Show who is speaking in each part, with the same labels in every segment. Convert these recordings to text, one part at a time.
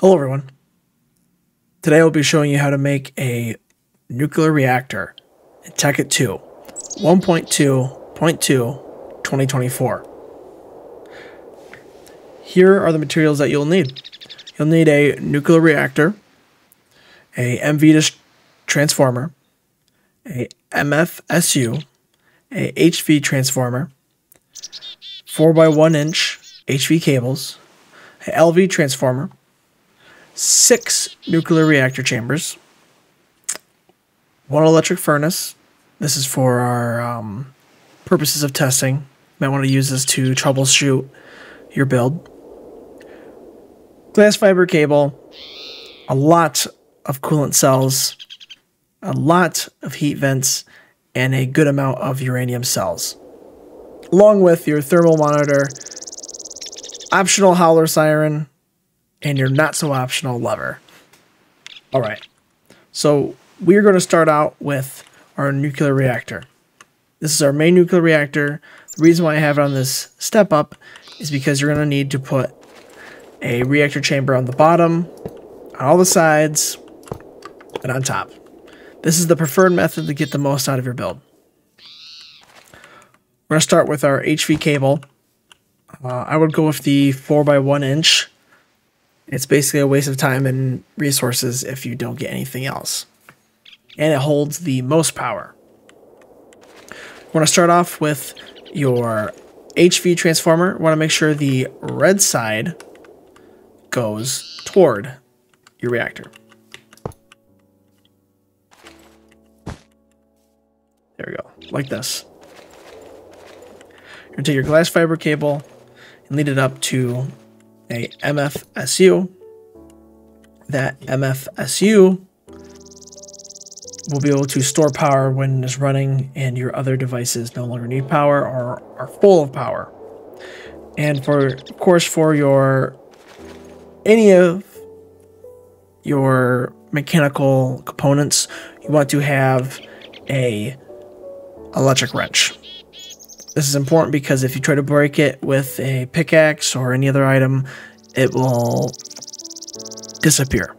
Speaker 1: Hello everyone. Today I'll be showing you how to make a nuclear reactor in Tekkit 2 1.2.2 2024. Here are the materials that you'll need. You'll need a nuclear reactor, a MV transformer, a MFSU, a HV transformer, 4 by 1 inch HV cables, a LV transformer, six nuclear reactor chambers, one electric furnace. This is for our um, purposes of testing. You might want to use this to troubleshoot your build. Glass fiber cable, a lot of coolant cells, a lot of heat vents, and a good amount of uranium cells. Along with your thermal monitor, optional howler siren, and your not so optional lever. All right. So we're going to start out with our nuclear reactor. This is our main nuclear reactor. The reason why I have it on this step up is because you're going to need to put a reactor chamber on the bottom, on all the sides, and on top. This is the preferred method to get the most out of your build. We're going to start with our HV cable. Uh, I would go with the 4 by one inch it's basically a waste of time and resources if you don't get anything else. And it holds the most power. We want to start off with your HV transformer. We want to make sure the red side goes toward your reactor. There we go, like this. You're to take your glass fiber cable and lead it up to a MFSU. That MFSU will be able to store power when it's running and your other devices no longer need power or are full of power. And for, of course, for your any of your mechanical components, you want to have a electric wrench. This is important because if you try to break it with a pickaxe or any other item, it will disappear.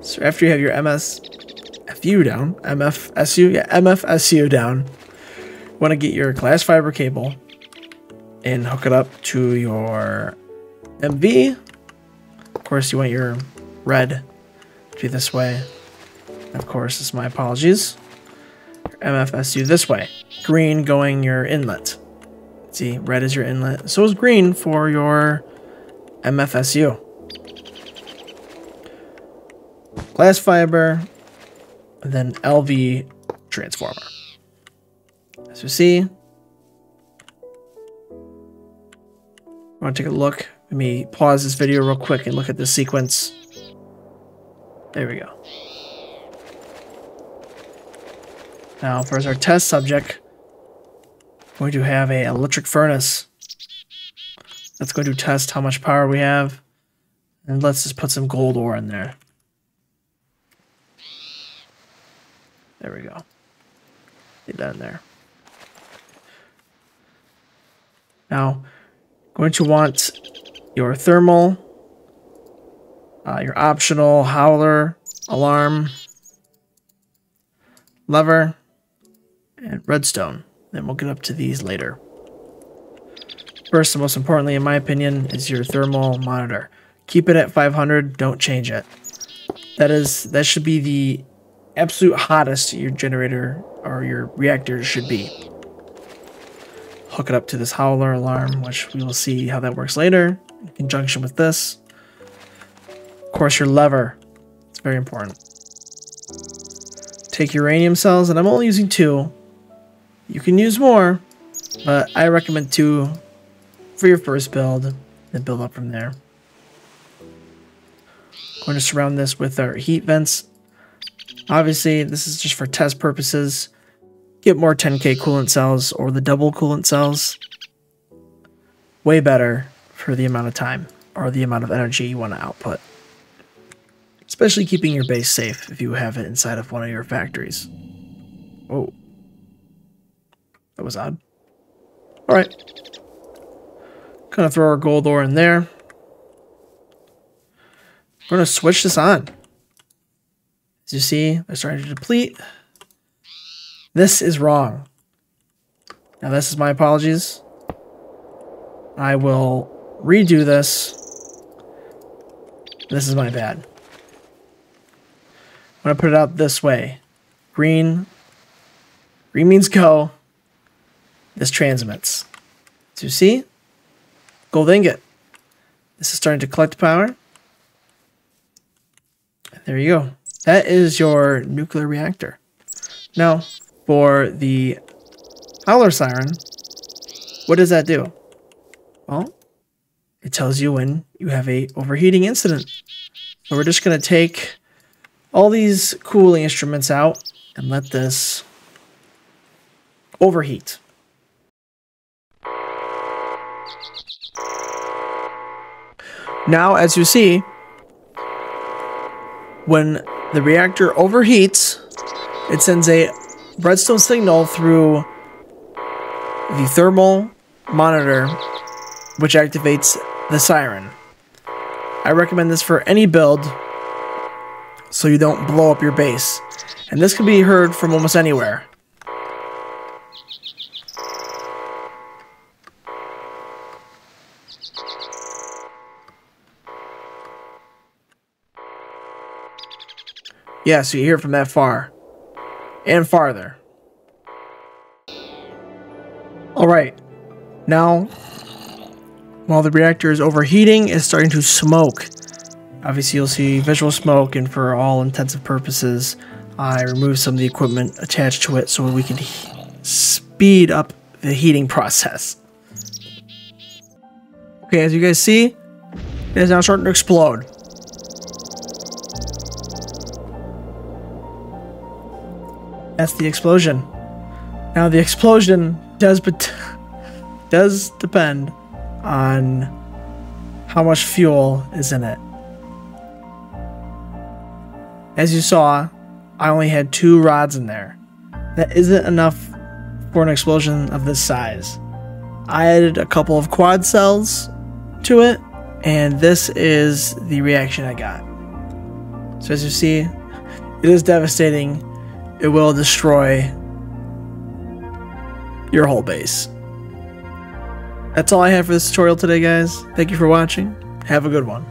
Speaker 1: So after you have your MSFU down, MFSU, yeah, MFSU down, you want to get your glass fiber cable and hook it up to your MV. Of course, you want your red to be this way. Of course, it's my apologies. MFSU this way. Green going your inlet. See, red is your inlet. So is green for your MFSU. Glass fiber, then LV transformer. As you see, want to take a look. Let me pause this video real quick and look at the sequence. There we go. Now, for our test subject, we're going to have a electric furnace. That's going to test how much power we have. And let's just put some gold ore in there. There we go. Get that in there. Now, going to want your thermal, uh, your optional howler, alarm, lever, and redstone. Then we'll get up to these later. First and most importantly, in my opinion, is your thermal monitor. Keep it at 500, don't change it. That is, that should be the absolute hottest your generator or your reactor should be. Hook it up to this howler alarm, which we will see how that works later, in conjunction with this. Of course, your lever. It's very important. Take uranium cells, and I'm only using two, you can use more, but I recommend two for your first build, then build up from there. Going to surround this with our heat vents. Obviously, this is just for test purposes. Get more 10k coolant cells or the double coolant cells. Way better for the amount of time or the amount of energy you want to output. Especially keeping your base safe if you have it inside of one of your factories. Whoa. That was odd. Alright. Gonna throw our gold ore in there. we're to switch this on. As you see, they're starting to deplete. This is wrong. Now, this is my apologies. I will redo this. This is my bad. I'm to put it out this way. Green. Green means go. This transmits. So you see? Gold ingot. This is starting to collect power. There you go. That is your nuclear reactor. Now, for the howler siren, what does that do? Well, it tells you when you have a overheating incident. So we're just going to take all these cooling instruments out and let this overheat. Now, as you see, when the reactor overheats, it sends a redstone signal through the thermal monitor, which activates the siren. I recommend this for any build so you don't blow up your base. And this can be heard from almost anywhere. Yeah, so you hear from that far. And farther. Alright. Now, while the reactor is overheating, it's starting to smoke. Obviously, you'll see visual smoke, and for all intensive purposes, I removed some of the equipment attached to it so we can speed up the heating process. Okay, as you guys see, it is now starting to explode. That's the explosion. Now the explosion does but does depend on how much fuel is in it. As you saw, I only had two rods in there. That isn't enough for an explosion of this size. I added a couple of quad cells to it, and this is the reaction I got. So as you see, it is devastating it will destroy your whole base. That's all I have for this tutorial today, guys. Thank you for watching. Have a good one.